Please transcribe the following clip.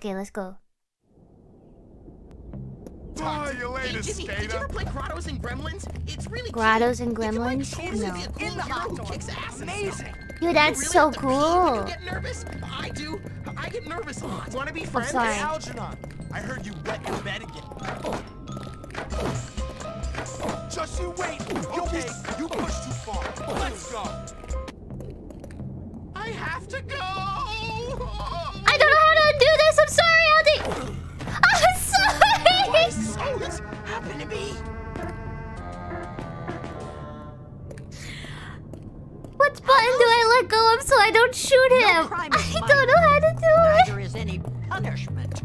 Okay, let's go. Oh, you later, Hey, Jimmy, did you ever play Grottos and Gremlins? It's really Grottos and cute. You can, like, Gremlins? No. be a cool In the hero hot who dog. kicks ass Amazing. Dude, that's really so have to pee when cool. you get nervous? I do. I get nervous a lot. Want to be friends? sorry. Hey, Algernon, I heard you wet your bed again. Just you wait. Okay, you pushed too far. Let's go. I have to go. I don't to be. Button do I let go of so I don't shoot him? No I don't know how to do Neither it. There is any punishment.